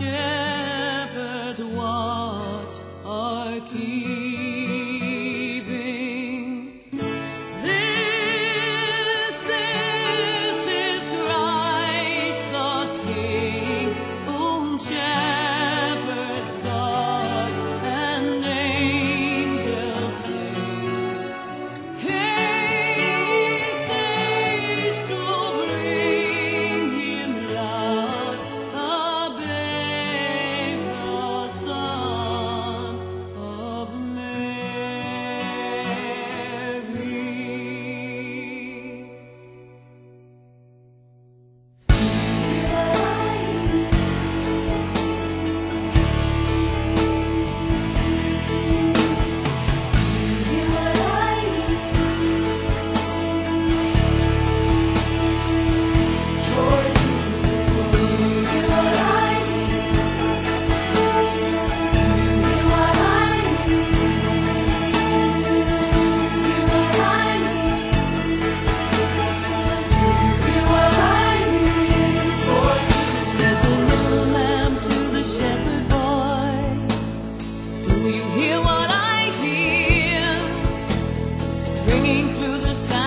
shepherds watch are keeping? Through the sky.